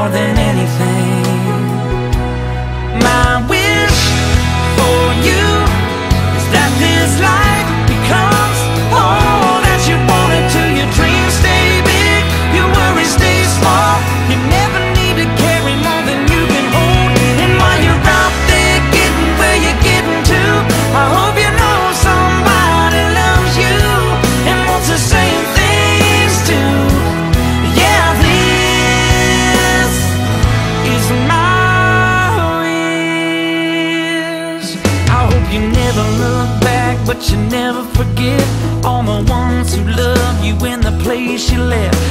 more than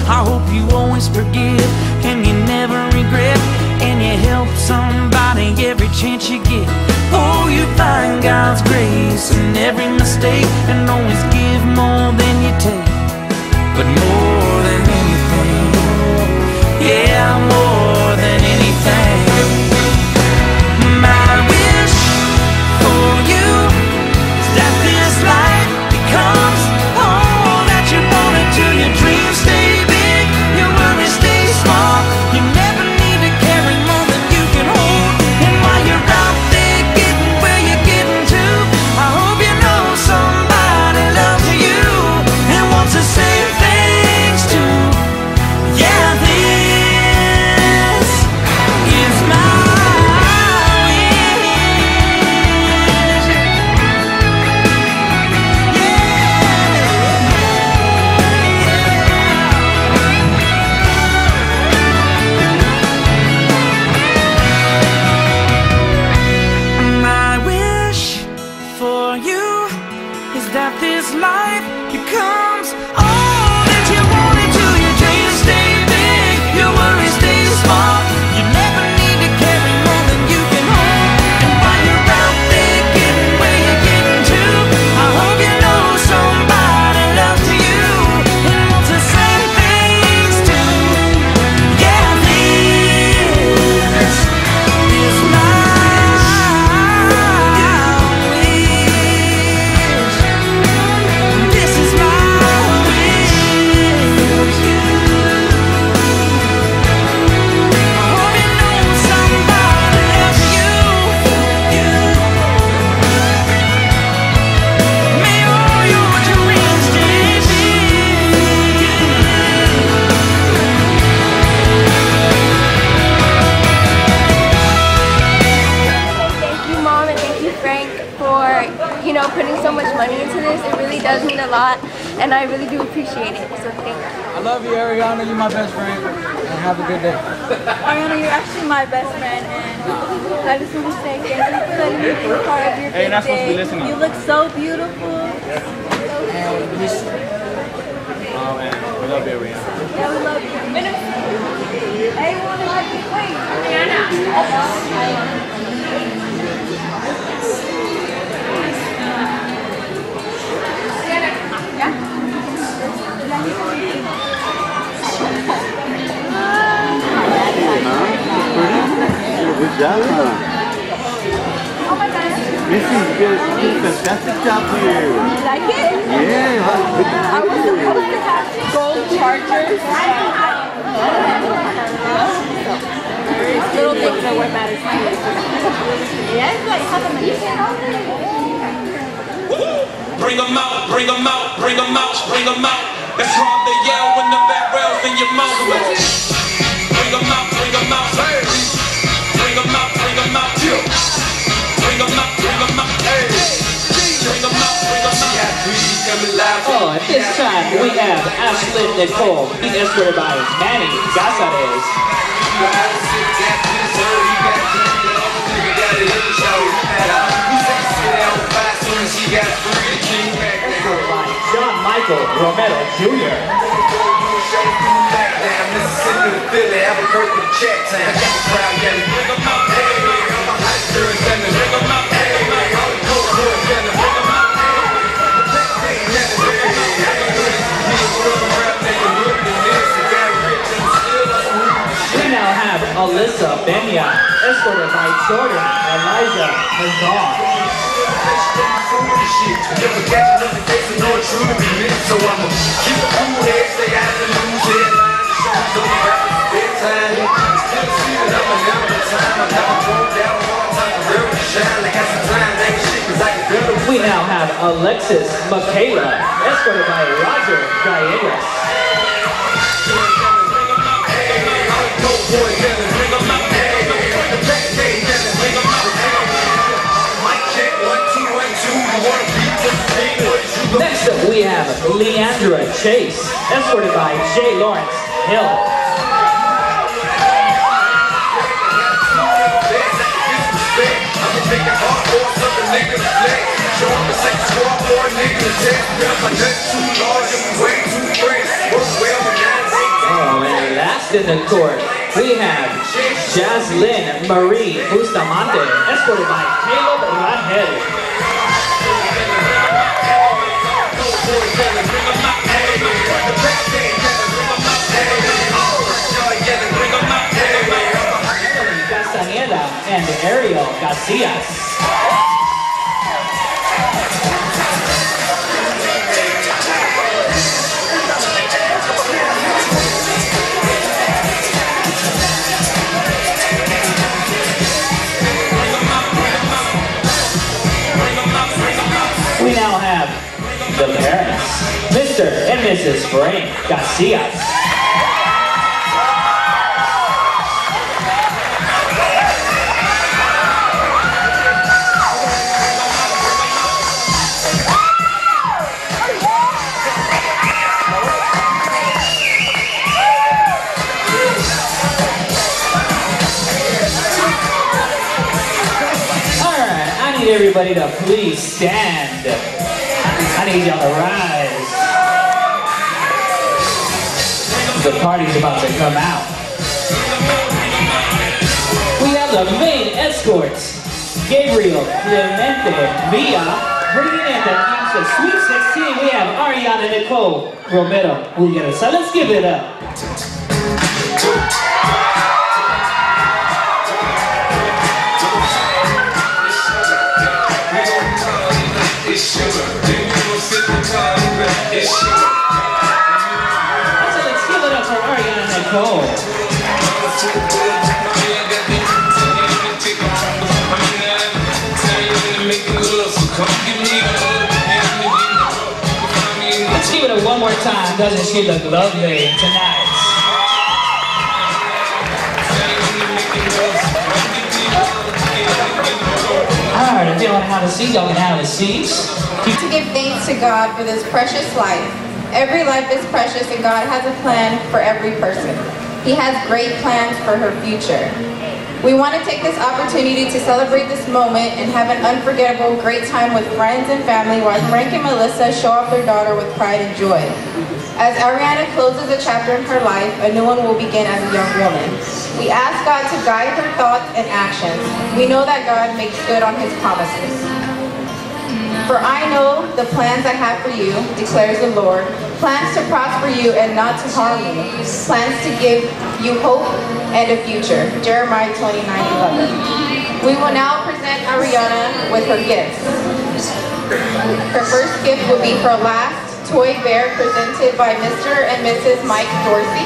I hope you always forgive and you never regret and you help somebody every chance you get. Oh, you find God's grace in every mistake and You look so beautiful. Nicole, being escorted by Manny Gazares. Escorted by John Michael Romero Jr. Alyssa Benya, escorted by Jordan Elijah Hazard. We now have Alexis Michaela, escorted by Roger Gallegos. We have Leandra Chase, escorted by Jay Lawrence Hill. Oh, and last in the court, we have Jaslyn Marie Bustamante, escorted by Caleb Rangel. Castañeda and Ariel Casillas. The parents, Mr. and Mrs. Frank Garcia. Alright, I need everybody to please stand. Need y'all rise. The party's about to come out. We have the main escorts. Gabriel Clemente bringing in the Sweet 16. We have Ariana Nicole Romero Ulguera. So let's give it up. Let's give it one more time. Doesn't she look lovely tonight? Alright, if you want to have a seat, y'all can have a seat. To give thanks to God for this precious life. Every life is precious and God has a plan for every person. He has great plans for her future. We want to take this opportunity to celebrate this moment and have an unforgettable great time with friends and family while Frank and Melissa show off their daughter with pride and joy. As Ariana closes a chapter in her life, a new one will begin as a young woman. We ask God to guide her thoughts and actions. We know that God makes good on his promises. For I know the plans I have for you, declares the Lord, plans to prosper you and not to harm you, plans to give you hope and a future. Jeremiah 29, 11. We will now present Ariana with her gifts. Her first gift will be her last toy bear presented by Mr. and Mrs. Mike Dorsey.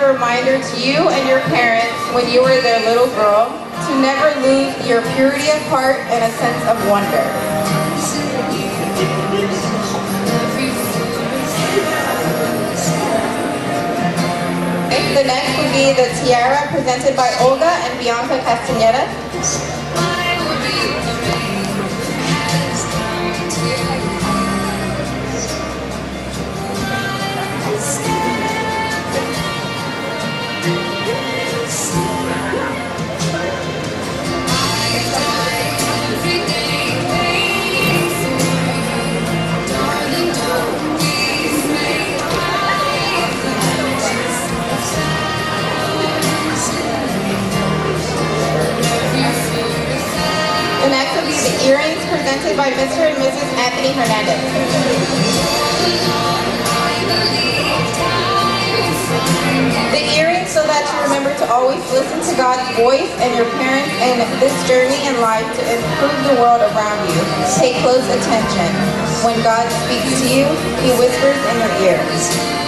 A reminder to you and your parents when you were their little girl to never lose your purity of heart and a sense of wonder. The next would be the tiara presented by Olga and Bianca Castaneda. Earrings presented by Mr. and Mrs. Anthony Hernandez. The earrings so that you remember to always listen to God's voice and your parents in this journey in life to improve the world around you. Pay close attention. When God speaks to you, he whispers in your ears.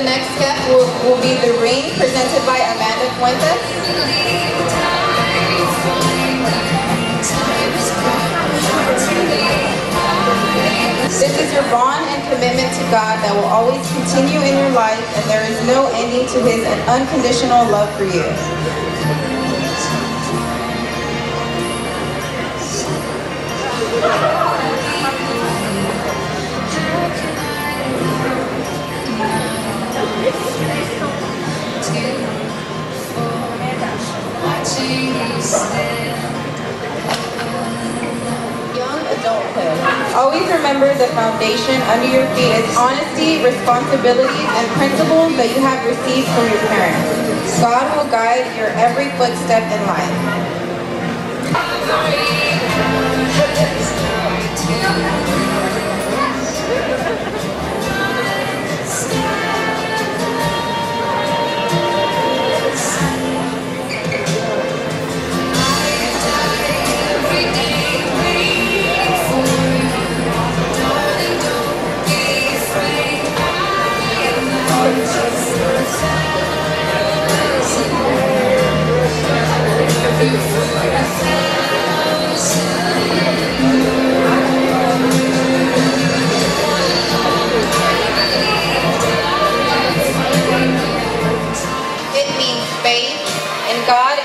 The next step will, will be the ring presented by Amanda Fuentes. This is your bond and commitment to God that will always continue in your life and there is no ending to his unconditional love for you. Young adulthood. Always remember the foundation under your feet is honesty, responsibilities, and principles that you have received from your parents. God will guide your every footstep in life.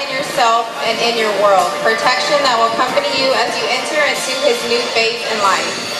And yourself, and in your world. Protection that will accompany you as you enter into his new phase in life.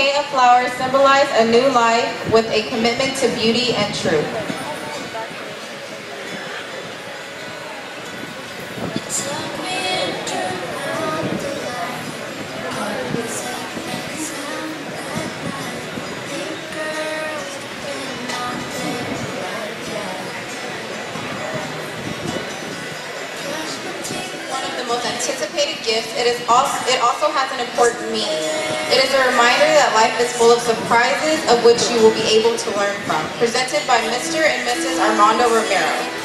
Bouquet of flowers symbolize a new life with a commitment to beauty and truth. One of the most anticipated gifts, it, is also, it also has an important meaning. Full of surprises of which you will be able to learn from. Presented by Mr. and Mrs. Armando Romero.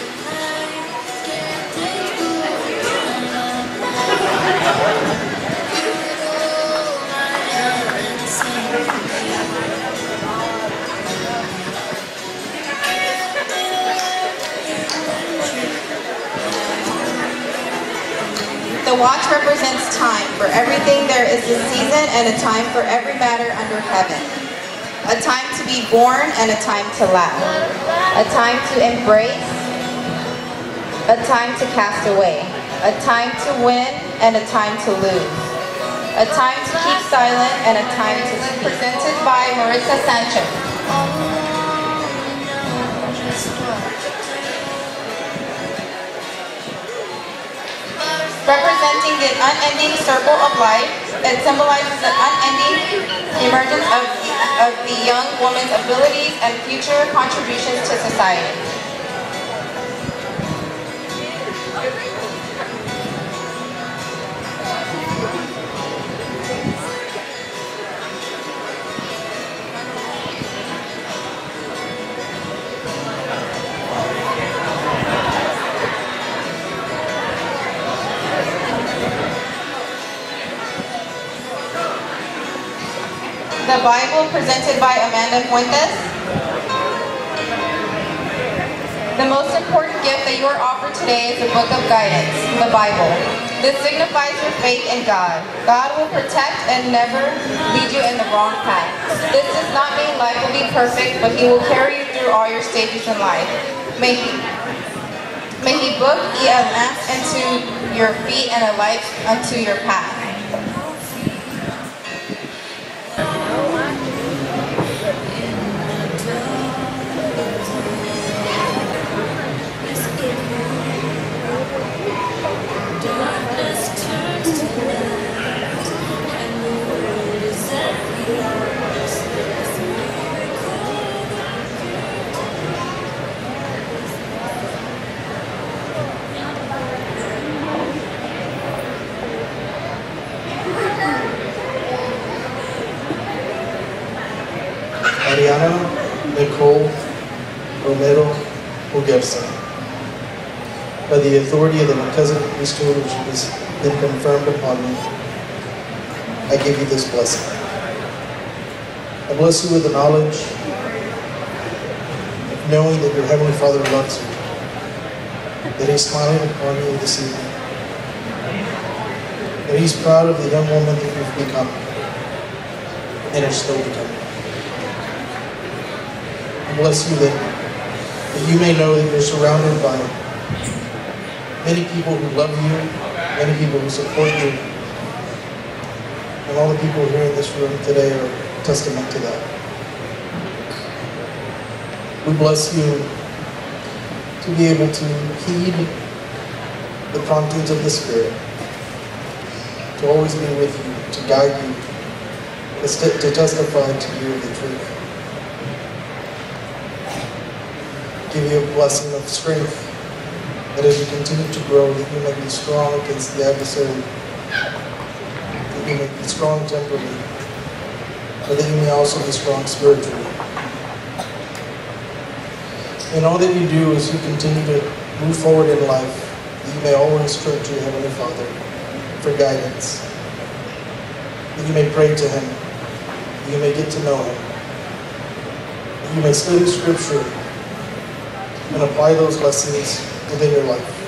The watch represents time. For everything there is a season and a time for every matter under heaven. A time to be born and a time to laugh. A time to embrace. A time to cast away. A time to win and a time to lose. A time to keep silent and a time to speak. Presented by Marissa Sanchez. The unending circle of life. It symbolizes the unending emergence of, of the young woman's abilities and future contributions to society. Presented by Amanda Fuentes. The most important gift that you are offered today is the book of guidance, the Bible. This signifies your faith in God. God will protect and never lead you in the wrong path. This does not mean life will be perfect, but He will carry you through all your stages in life. May He, may he book ye a lamp unto your feet and a light unto your path. The authority of the Melchizedek priesthood which has been confirmed upon me, I give you this blessing. I bless you with the knowledge of knowing that your Heavenly Father loves you, that He's smiling upon you this evening, that He's proud of the young woman that you've become and are still becoming. I bless you that, that you may know that you're surrounded by many people who love you, many people who support you, and all the people here in this room today are testament to that. We bless you to be able to heed the promptings of the Spirit, to always be with you, to guide you, to testify to you the truth. Give you a blessing of strength, that as you continue to grow, that you may be strong against the adversary, that you may be strong temporally, but that you may also be strong spiritually. And all that you do as you continue to move forward in life, that you may always turn to your Heavenly Father for guidance. That you may pray to Him. That you may get to know Him. That you may study Scripture and apply those lessons within your life.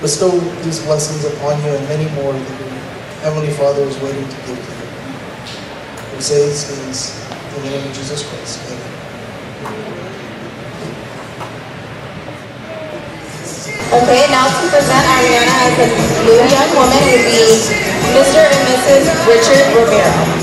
Bestow these blessings upon you and many more that your Heavenly Father is waiting to give to you. We say these things in the name of Jesus Christ. Amen. Okay, now to present Ariana as a new young woman would be Mr. and Mrs. Richard Romero.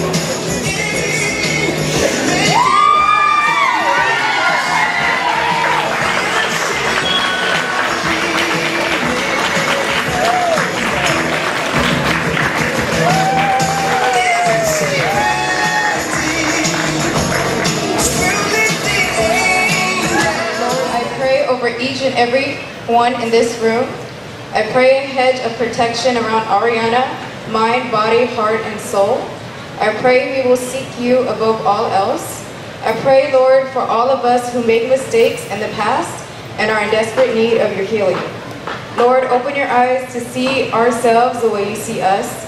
Each and every one in this room. I pray a hedge of protection around Ariana, mind, body, heart, and soul. I pray we will seek you above all else. I pray, Lord, for all of us who made mistakes in the past and are in desperate need of your healing. Lord, open your eyes to see ourselves the way you see us.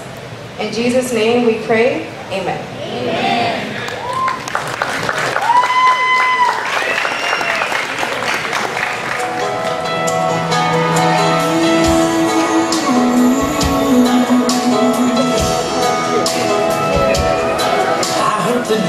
In Jesus' name we pray. Amen. I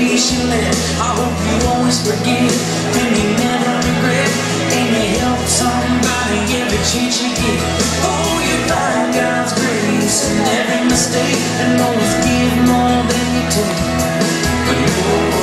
you live. I hope you always forgive and you never regret. And you help somebody every chance you get. Oh, you find God's grace in every mistake and always give more than you take. But more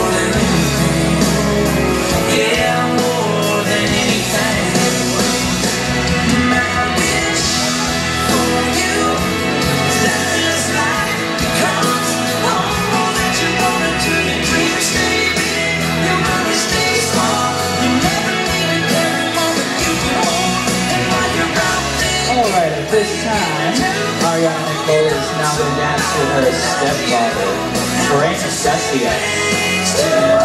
Is to her stepfather, Frank Sestia.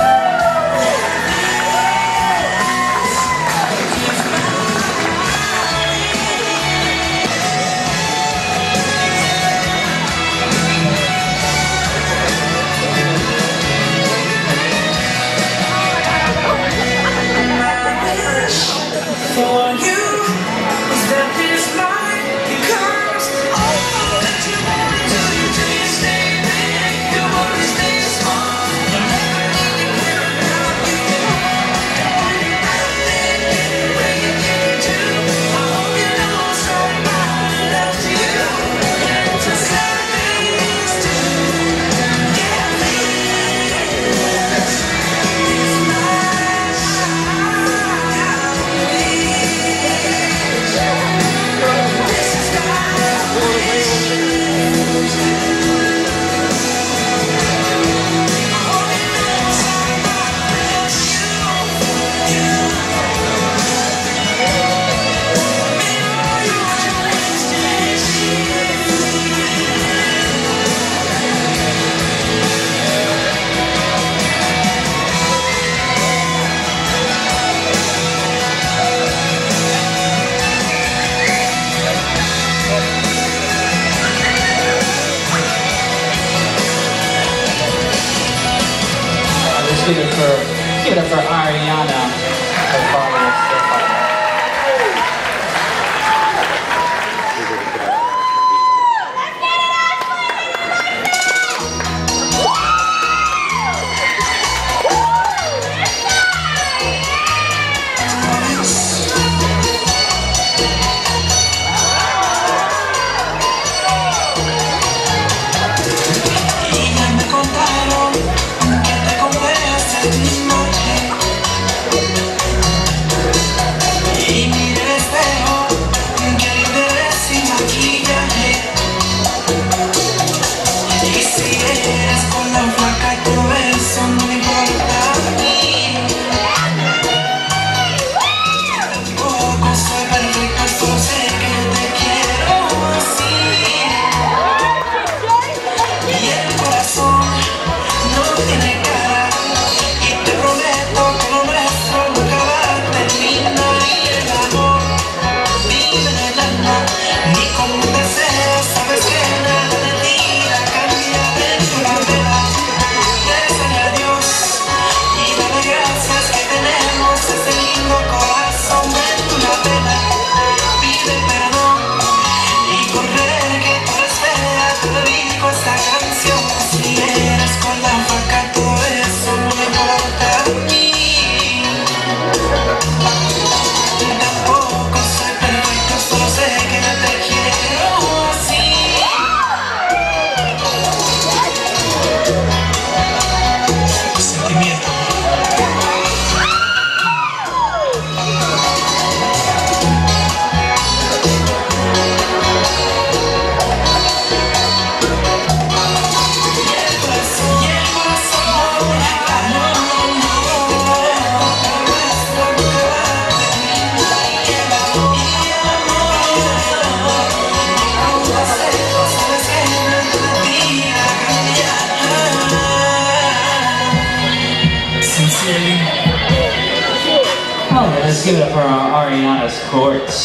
Let's give it up for our Ariana's Courts.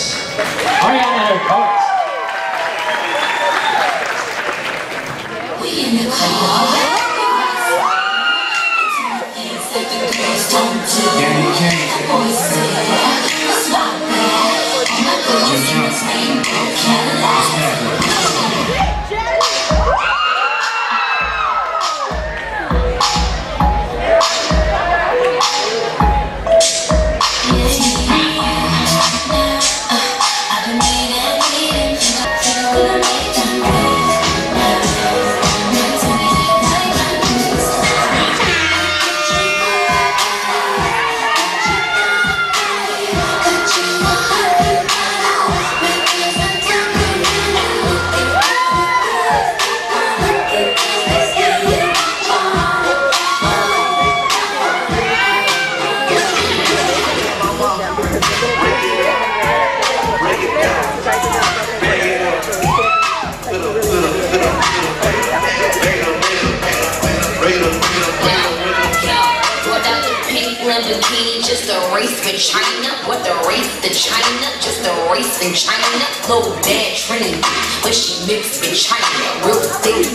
in China, low bad Trinity, but she mixed in China, real thick,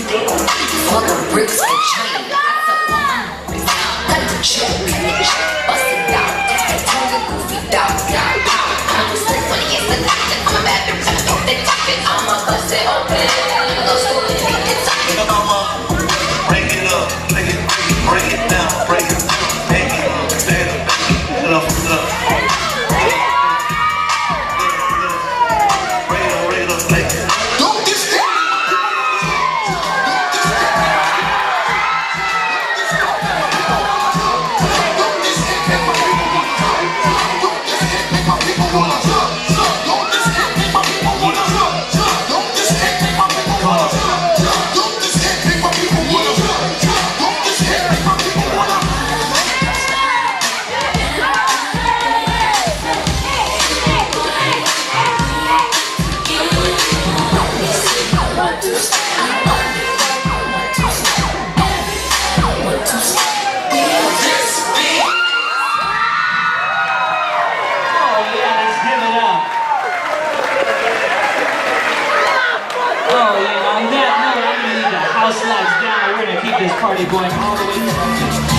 full the bricks in China. Cut the check, bust it down, it's the Tony Goofy dog. I'm so funny, it's the doctor, I'm a bad bitch, I'm a I'ma bust it open. party going all the way to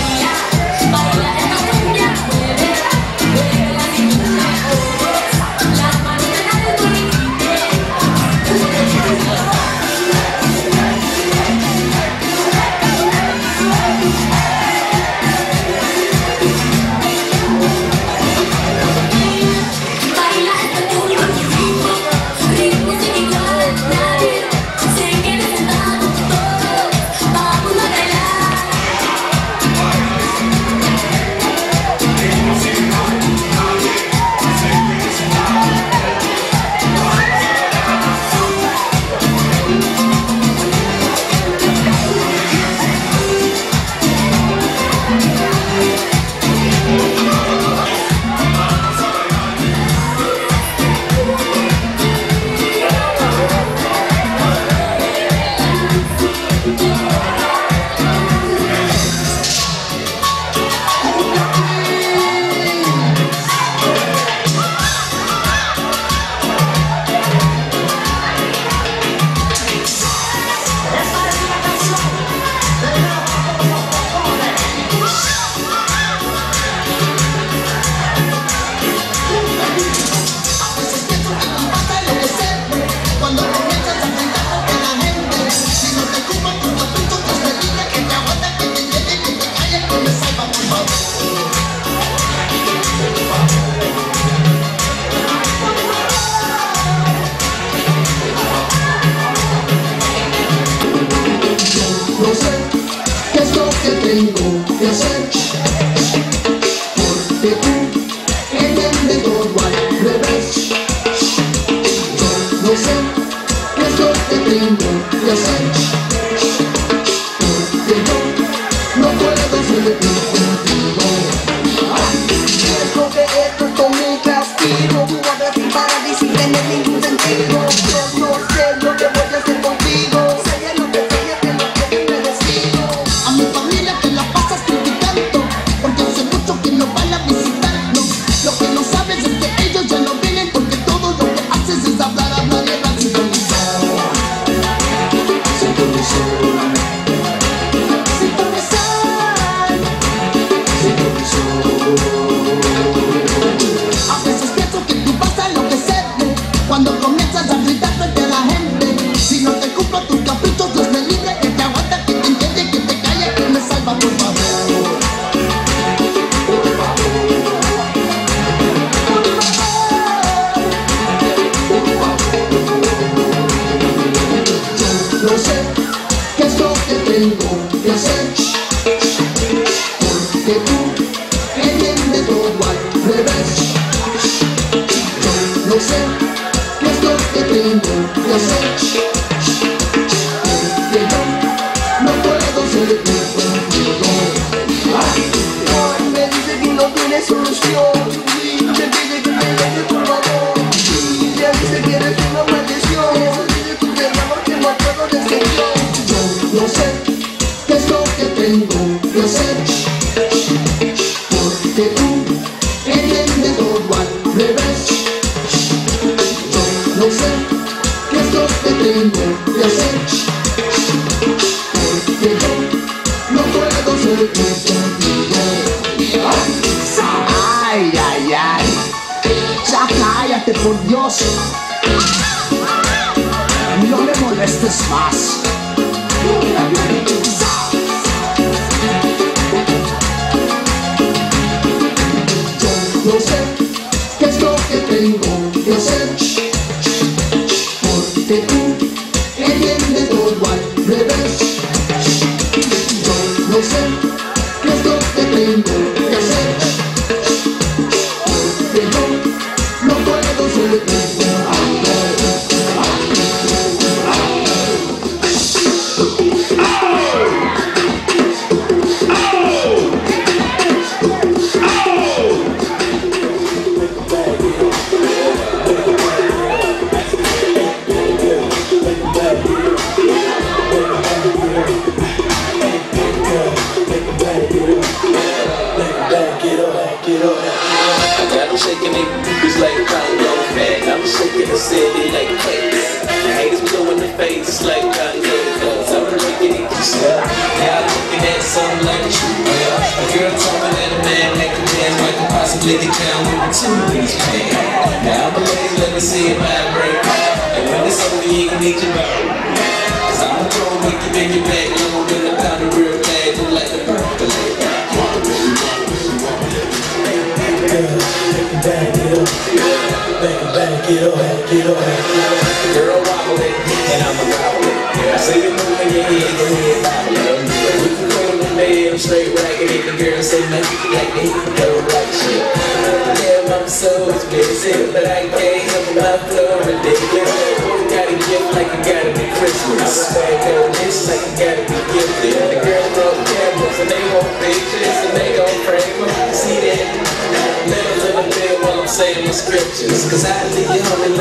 Rainbow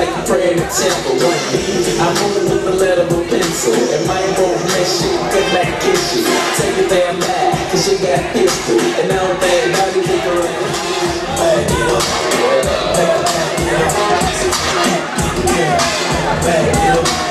like you prayed temple. One beat, I wrote it with a lead of a pencil. And my won't mess you, good like kiss you. Take you that I'm cause you got history. And now that naughty nigga around. Back it up, back it up, back it up, back it up.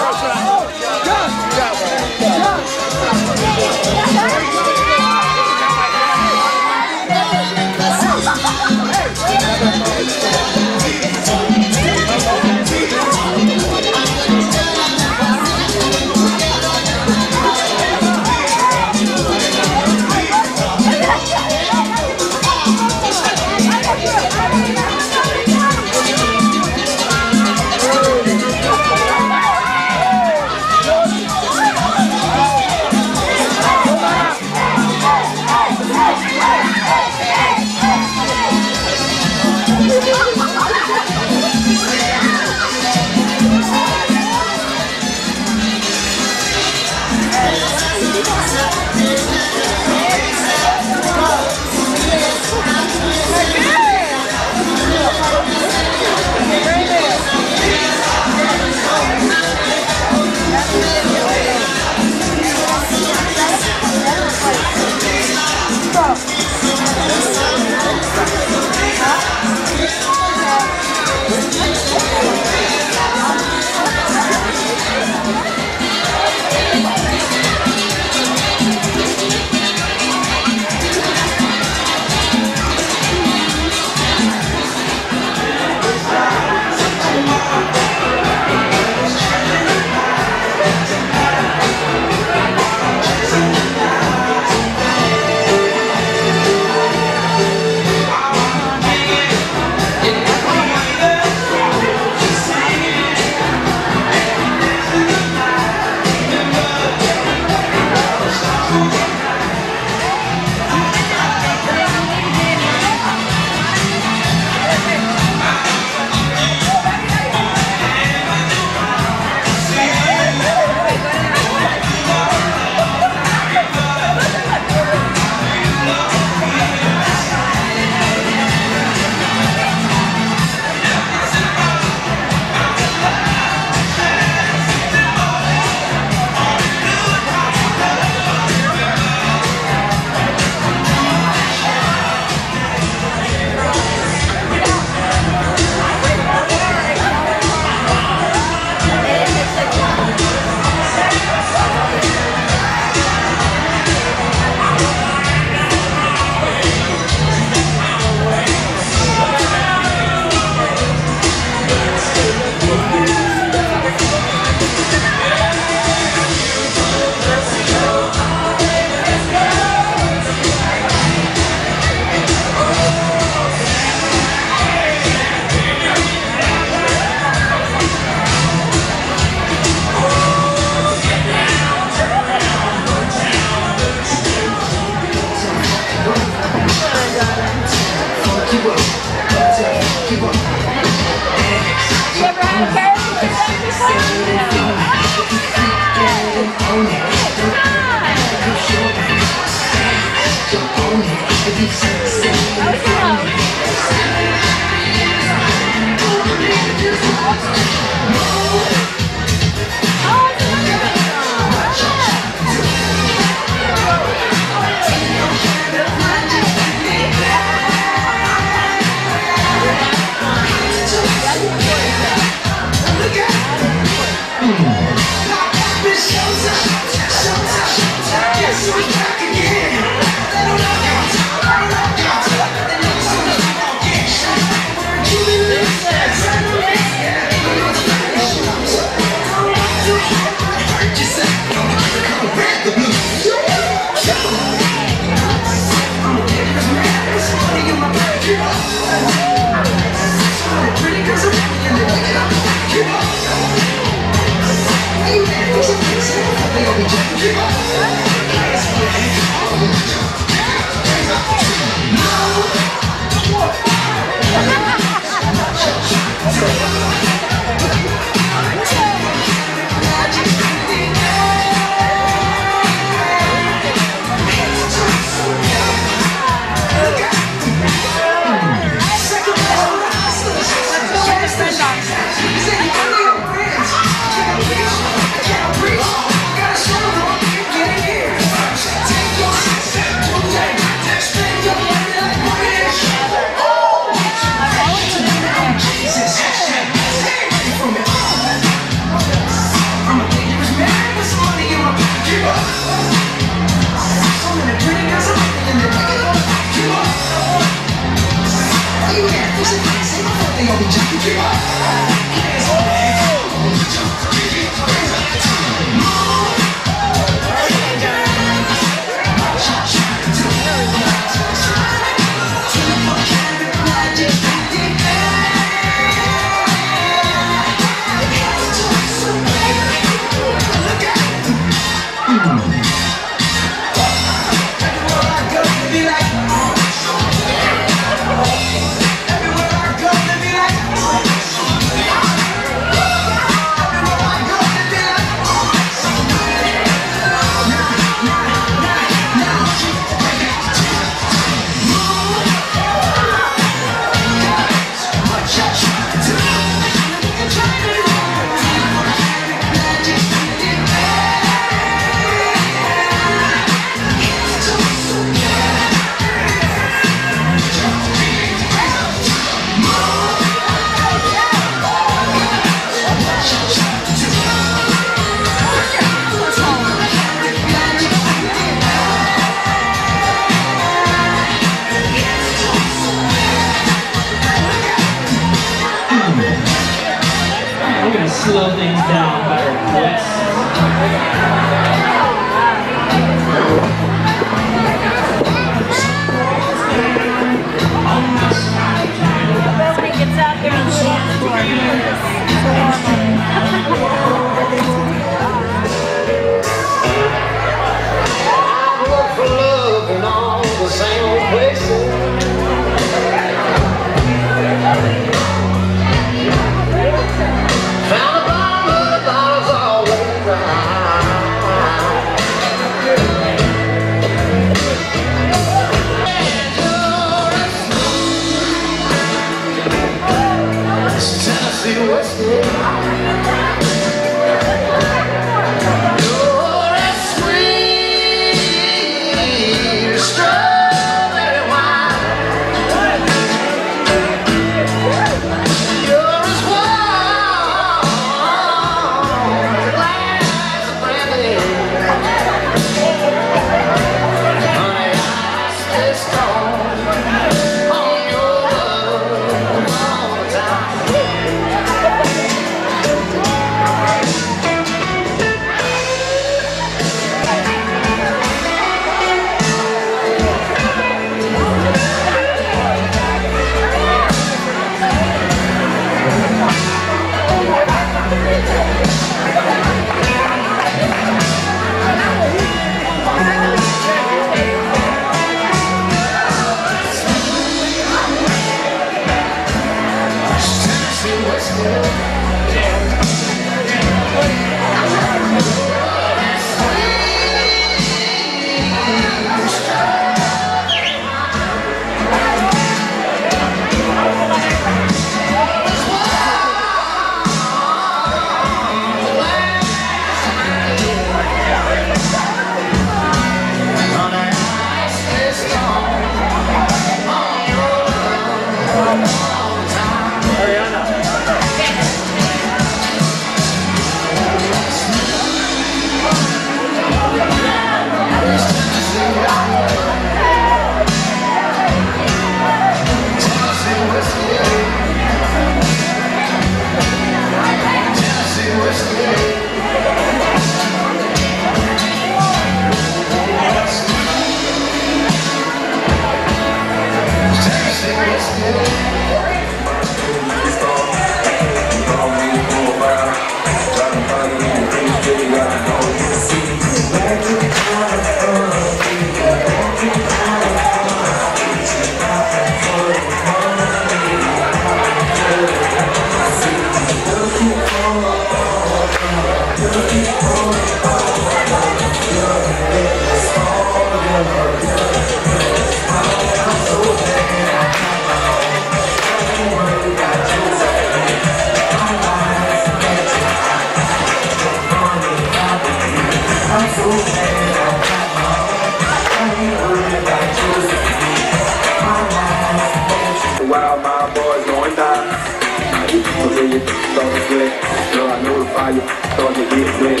Fire start to get wet.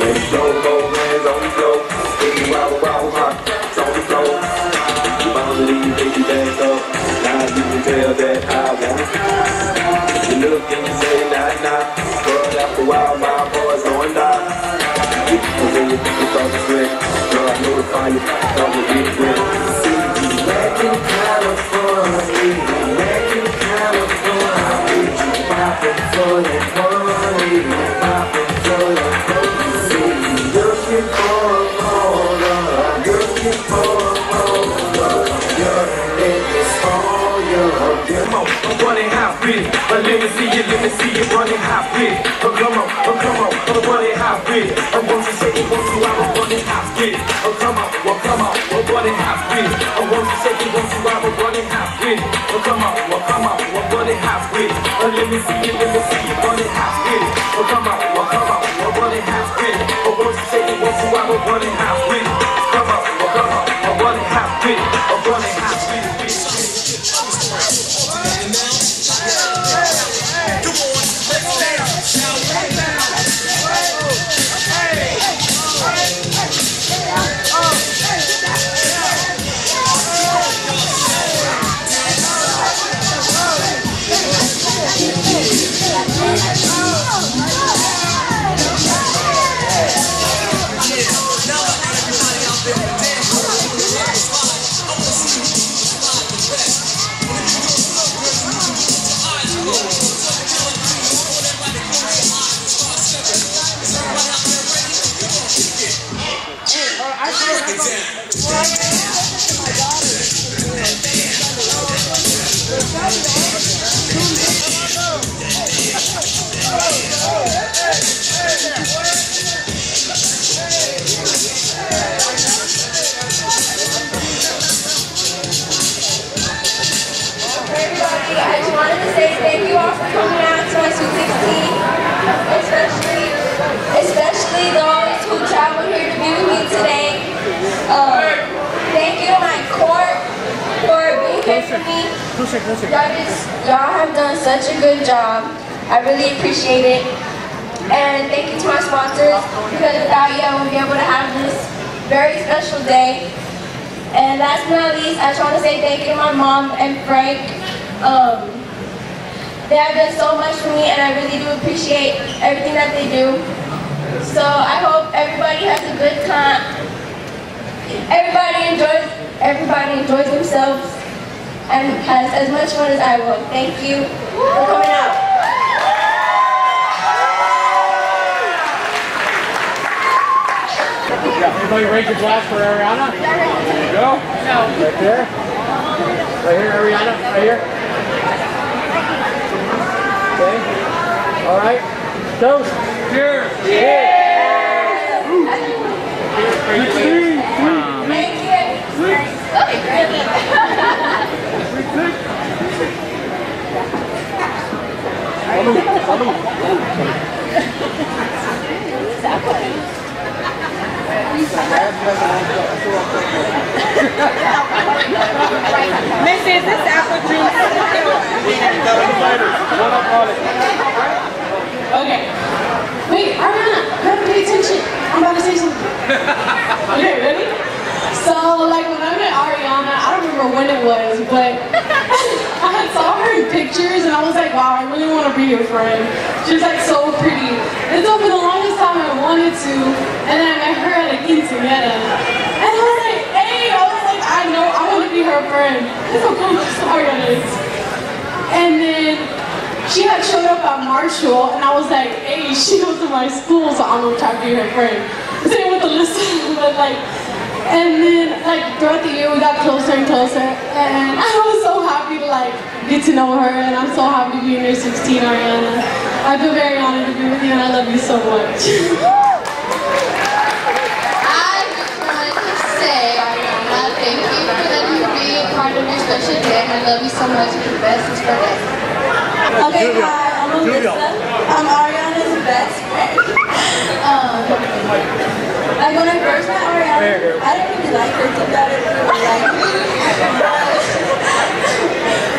Let's go, both hands on the floor. Baby, wobble, hot, it's on the floor. You bound to leave, baby, back up. Now you can tell that I want it. You look and you say, nah, nah. Girl, after a while, my boy's going down. Cause when you start to sweat, girl, I know the fire start to get wet. See you, let me see you running hot with. Oh, come on, oh, come on, I'm running hot with it. I want you shake it, want you I'm running hot with. Oh, come on, well, come on, I'm running hot with it. I want you shake it, want you I'm running hot with. Oh, come on, well, come on, I'm running hot with. Oh, let me see you, let me see you running hot with. Oh, come on, well, come on, y'all have done such a good job. I really appreciate it. And thank you to my sponsors because without you, I wouldn't be able to have this very special day. And last but not least, I just want to say thank you to my mom and Frank. Um, they have done so much for me, and I really do appreciate everything that they do. So I hope everybody has a good time. Everybody enjoys. Everybody enjoys themselves and has as much fun as I will. Thank you for coming out. Yeah, everybody raise your glass for Ariana. There you go. No. Right there. Right here, Ariana. Right here. Okay. All right. Toast. Cheers. Cheers. Cheers. Miss, is this apple juice? Okay. Wait, have to pay attention. I'm about to say something. okay, ready? So, like, when I met Ariana, I don't remember when it was, but I saw her in pictures, and I was like, wow, I really want to be your friend. She's like, so pretty. And so, for the longest time, I wanted to, and then I met her at a quinceañera. And I was like, hey, I was like, I know, I want to be her friend. That's how cool Ariana is. And then she had showed up at Marshall, and I was like, hey, she goes to my school, so I'm gonna try to be her friend. Same with Alyssa, but like, and then like throughout the year we got closer and closer, and I was so happy to like get to know her, and I'm so happy to be in your 16, Ariana. I feel very honored to be with you, and I love you so much. I just wanted to say, Ariana, thank you for letting me be a part of your special day. I love you so much. You're the best. It's for us. Okay, hi, I'm Alyssa. I'm Ariana's best friend. Um, like when I first met Ariana, I didn't really like her. I didn't really like her.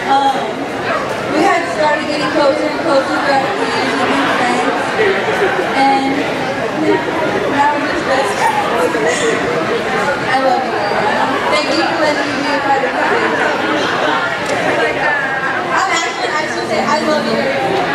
um, we had started getting closer and closer throughout the years and being friends. And now we're just best friends. I love you. Thank you for letting me be a part of your. I'm actually, I should say I love you.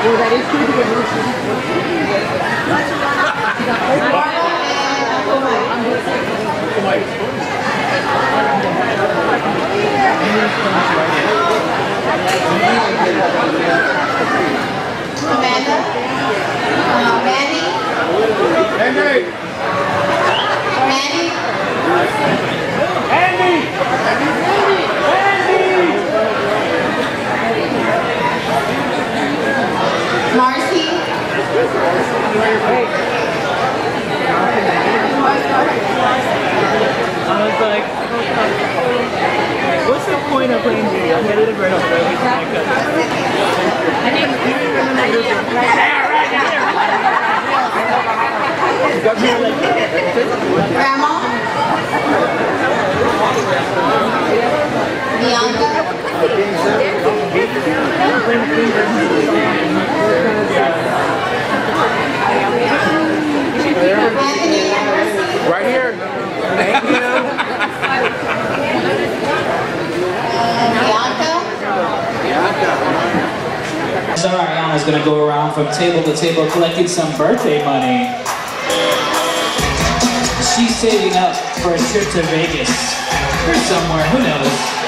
Marla and Uncle Mike. Amanda? Uh, Mandy? Henry! Mandy? Marcy? I was like, what's the point of playing video? I'm headed to Bruno, so I was like, I didn't Grandma? Bianca? Anthony? Right here. Thank you. Bianca? So Ariana's gonna go around from table to table collecting some birthday money. She's saving up for a trip to Vegas or somewhere, who knows?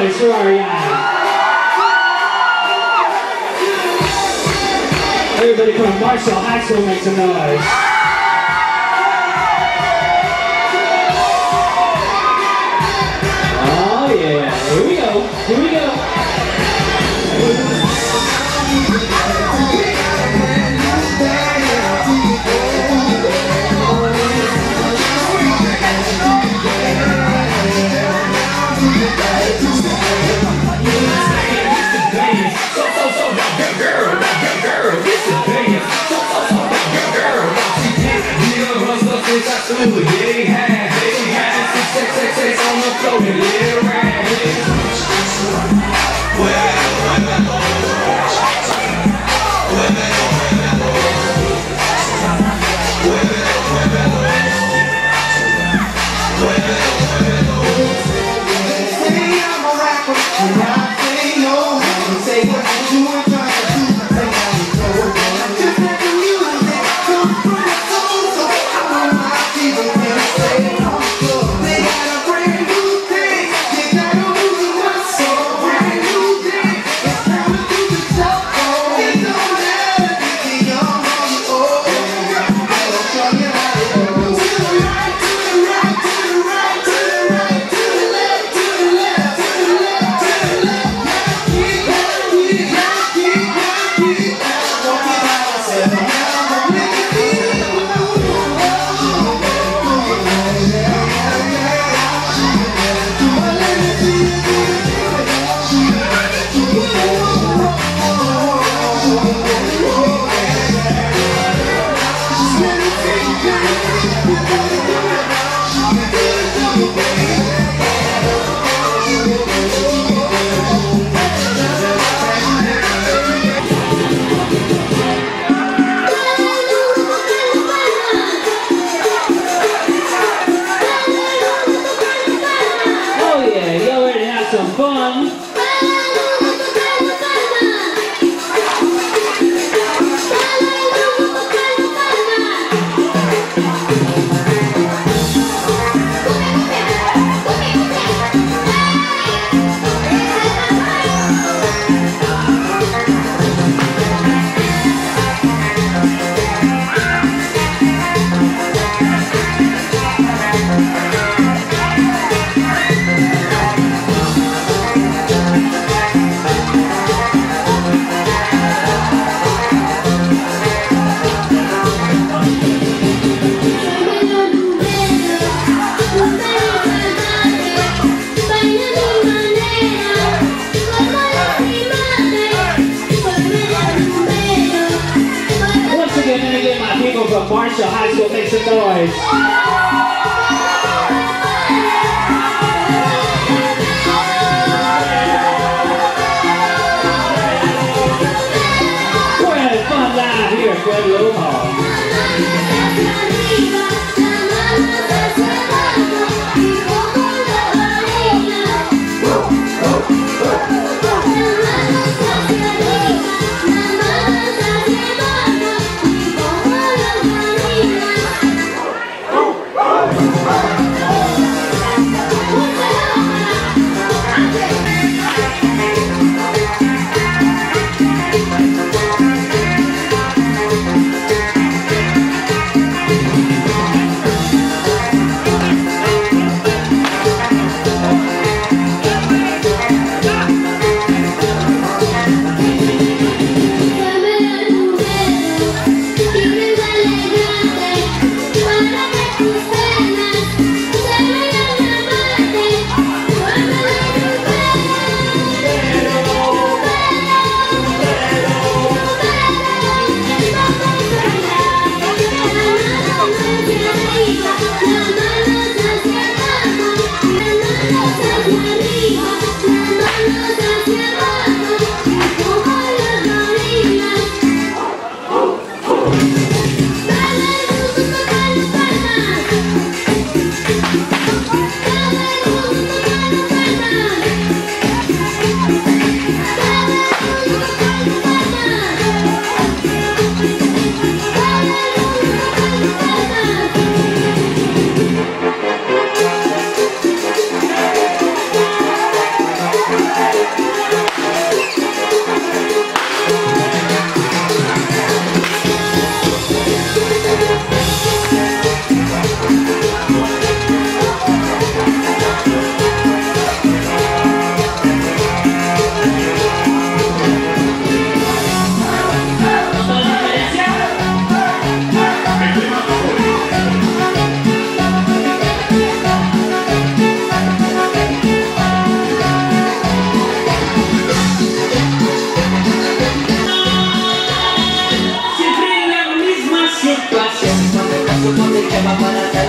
really sorry. Everybody from High School, make some noise. Here we go. Here we go. Ooh, yeah, yeah, yeah. Sex, sex, on the floor, yeah, right, yeah.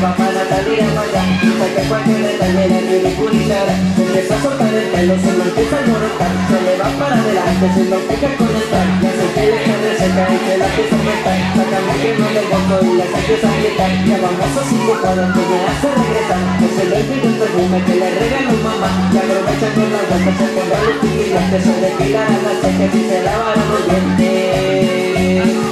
por mi cama para salir a bailar Hasta que cualquier detalle la ridiculizará Se empieza a soltar el pelo, se lo empieza a alborotar. Se le va para adelante, se lo pica con el tal que le quede seca y que la empieza a aumentar que no le gozo y la empieza a gritar Ya vamos a cinco cuadros que me hace regresar. Que se le olvide el perfume que le regaló mamá. Y aprovecha con la vuelta, se ponga los vigilantes Se le pilarán las cejas y se lavarán los dientes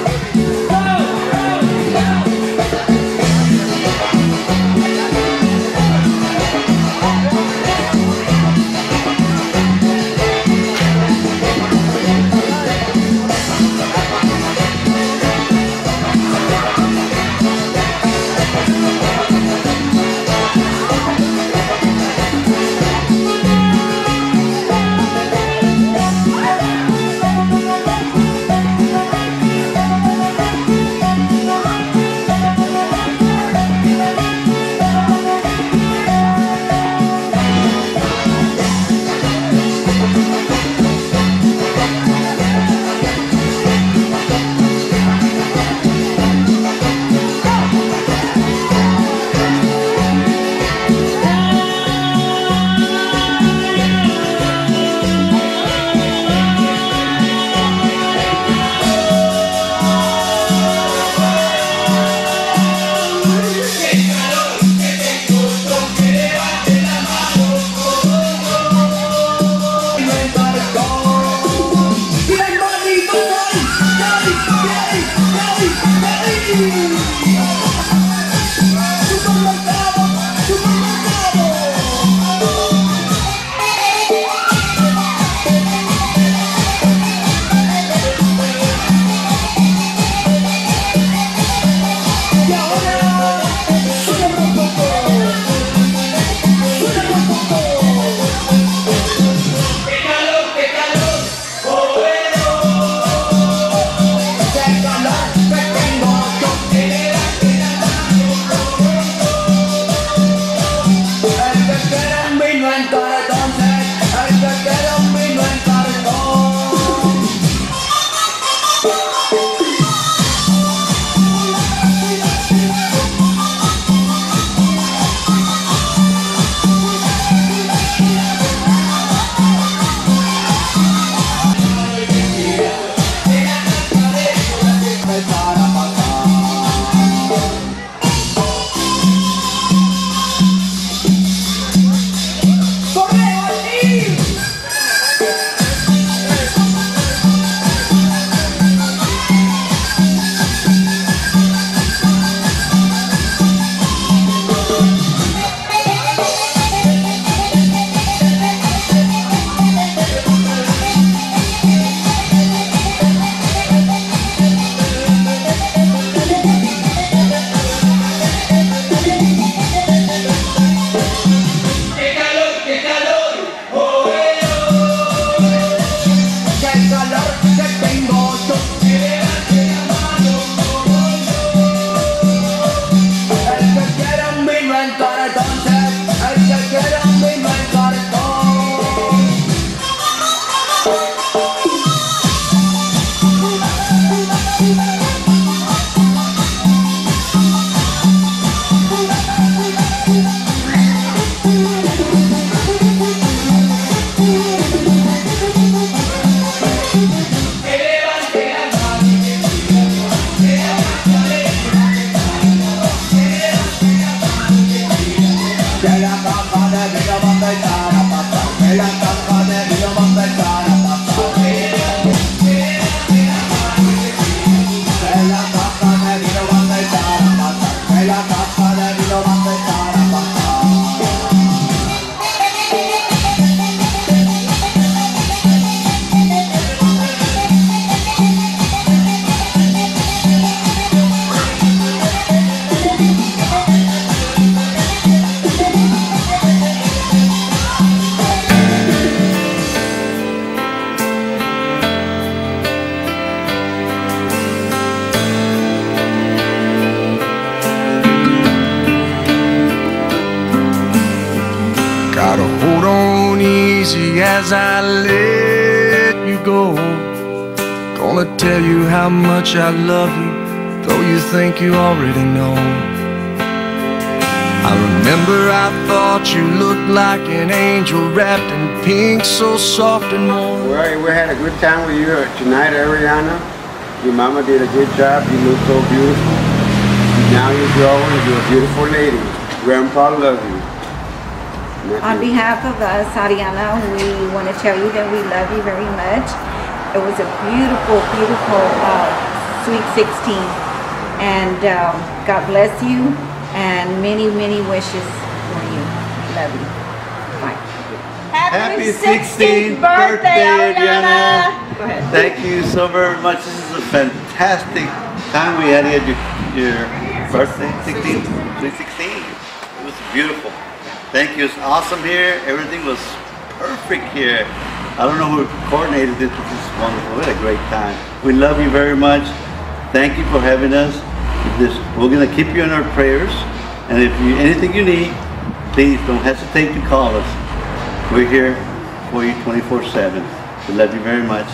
think you already know. I remember I thought you looked like an angel wrapped in pink, so soft and warm. Well, we had a good time with you tonight, Ariana. Your mama did a good job. You look so beautiful. Now you're growing. You're a beautiful lady. Grandpa loves you. On behalf of us, Ariana, we want to tell you that we love you very much. It was a beautiful, beautiful uh, Sweet 16. And um, God bless you and many, many wishes for you. Love you. Bye. Happy 16th birthday, Adriana. Go ahead. Thank you so very much. This is a fantastic time we had here your, your birthday, 16th, 16. It was beautiful. Thank you. It's awesome here. Everything was perfect here. I don't know who coordinated this, but this is wonderful. We had a great time. We love you very much. Thank you for having us. This, we're going to keep you in our prayers. And if you anything you need, please don't hesitate to call us. We're here for you 24-7. We love you very much.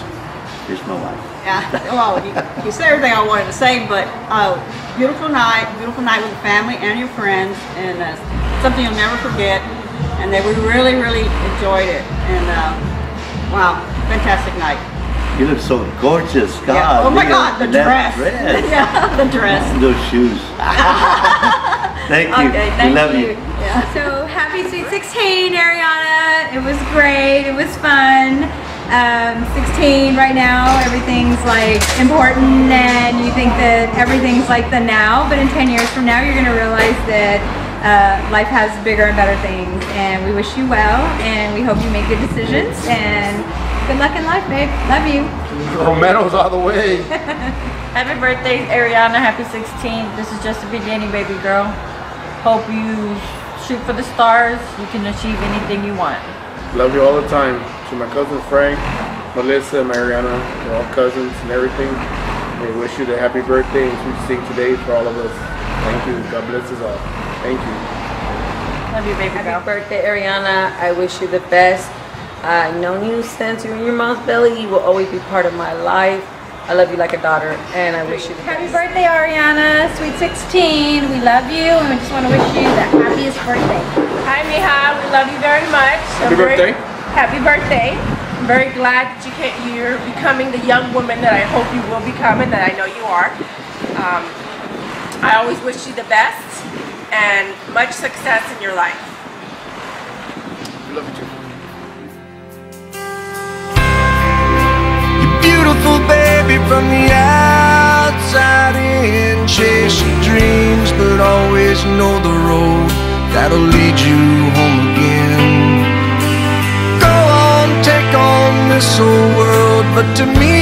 Here's my wife. Yeah, well, you, you said everything I wanted to say, but uh, beautiful night, beautiful night with the family and your friends, and uh, something you'll never forget. And that we really, really enjoyed it. And uh, wow, fantastic night. You look so gorgeous. God. Yeah. Oh my God, the that dress. yeah, the dress. And those shoes. Thank you. Okay, we love you. you. So happy Sweet 16, Ariana. It was great. It was fun. Um, 16 right now, everything's like important and you think that everything's like the now, but in 10 years from now, you're gonna realize that uh, life has bigger and better things. And we wish you well and we hope you make good decisions and good luck in life, babe. Love you. Romero's all the way. Happy birthday, Ariana. Happy 16th. This is just the beginning, baby girl. Hope you shoot for the stars. You can achieve anything you want. Love you all the time. To my cousin Frank, Melissa, Mariana, we're all cousins and everything. We wish you the happy birthday and sweet 16 today for all of us. Thank you. God bless us all. Thank you. Love you, baby girl. Happy birthday, Ariana. I wish you the best. I've known you since you were in your mom's belly. You will always be part of my life. I love you like a daughter, and I wish you the Happy best. birthday, Ariana. Sweet 16. We love you and we just want to wish you the happiest birthday. Hi, Miha. We love you very much. Happy I'm very- birthday. Happy birthday. I'm very glad that you can, you're becoming the young woman that I hope you will become and that I know you are. Um, I always wish you the best and much success in your life. We love you too. From the outside in. Chase your dreams, but always know the road that'll lead you home again. Go on, take on this whole world, but to me,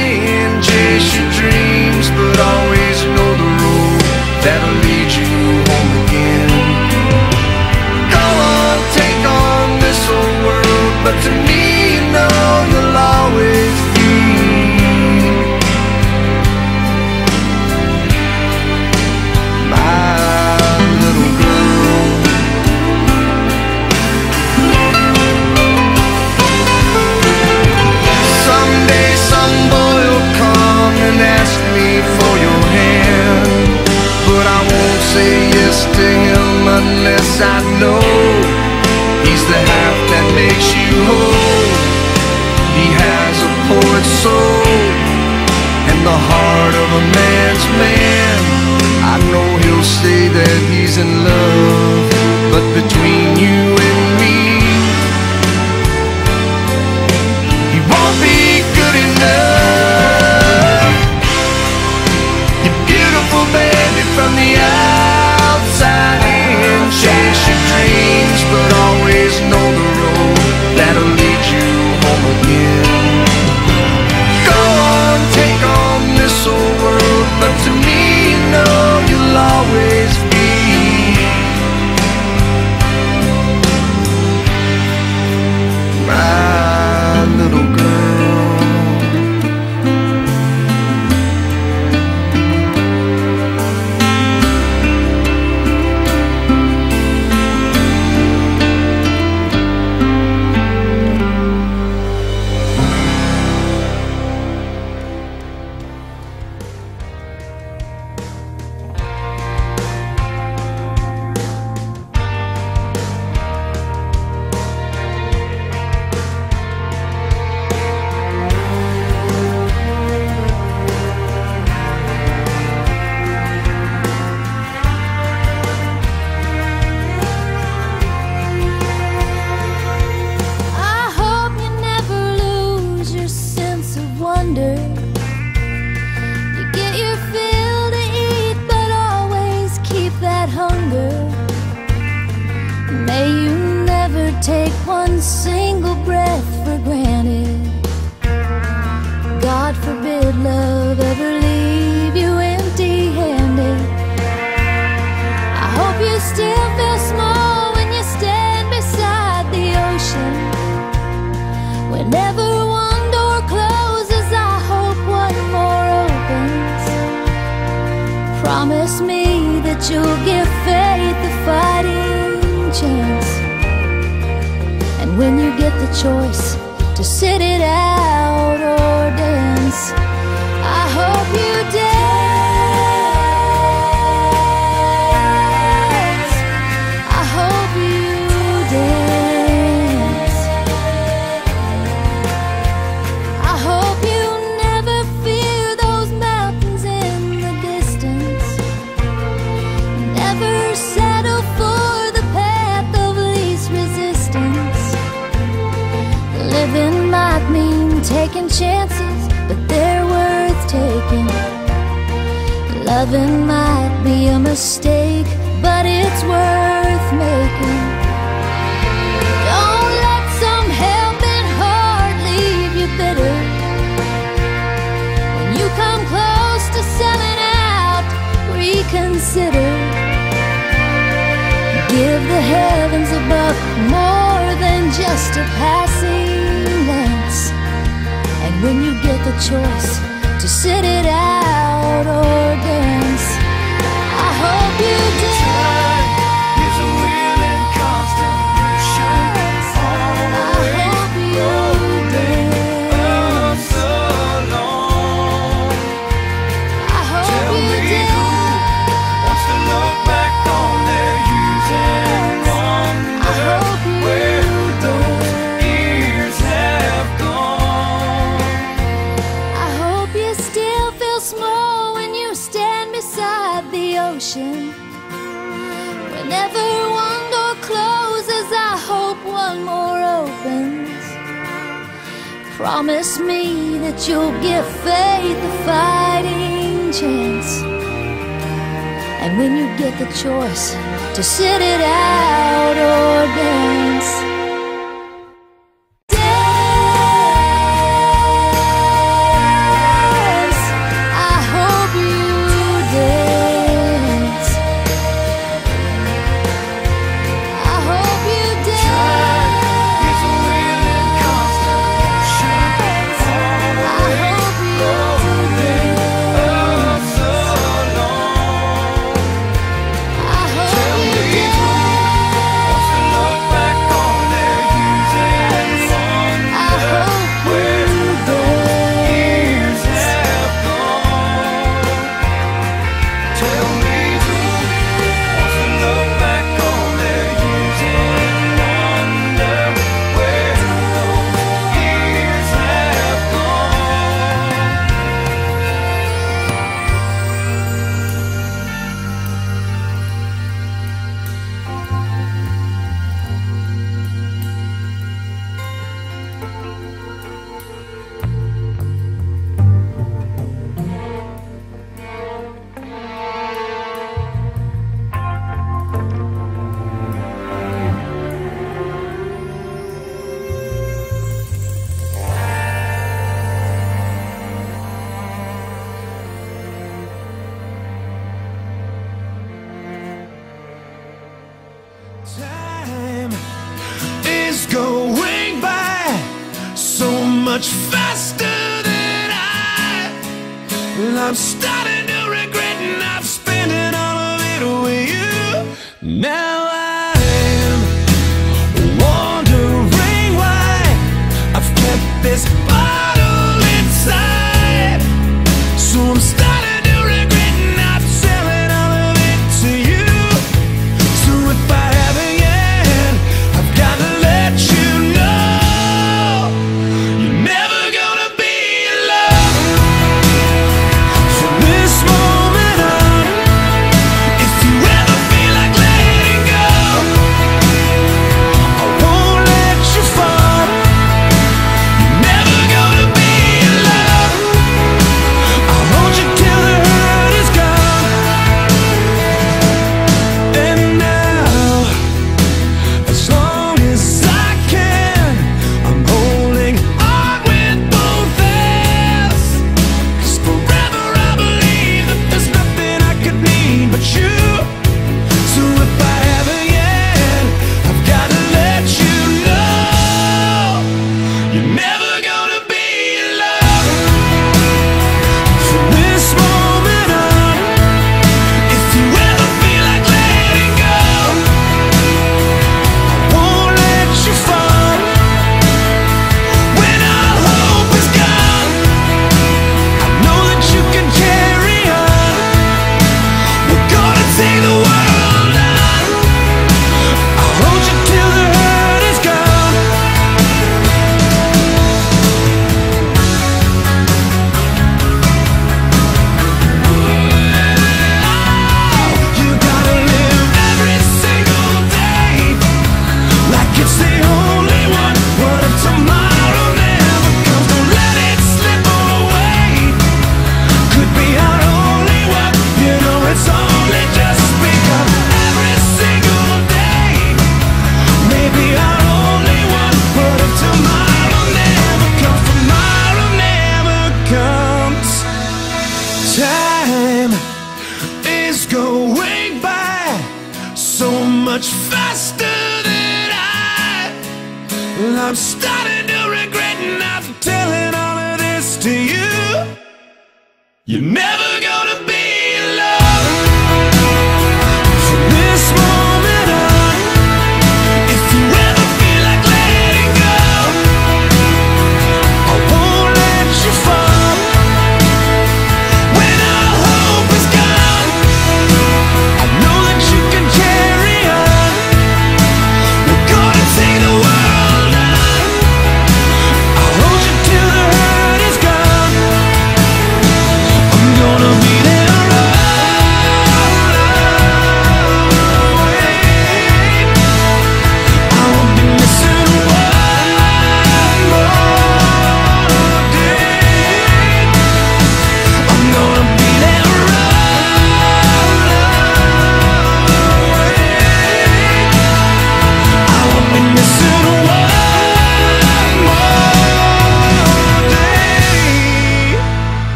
to me, you know you'll always be. My little girl. Someday some boy will come and ask me for your hand But I won't say yes to him unless I know He's the half you whole He has a poet's soul And the heart of a man's man. I know he'll say that he's in love But between you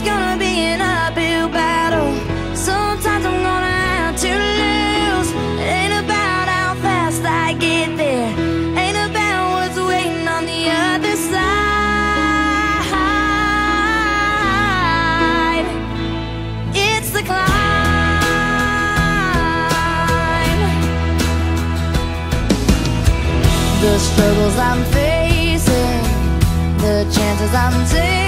It's gonna be an uphill battle. Sometimes I'm gonna have to lose Ain't about how fast I get there. Ain't about what's waiting on the other side. It's the climb. The struggles I'm facing The chances I'm taking.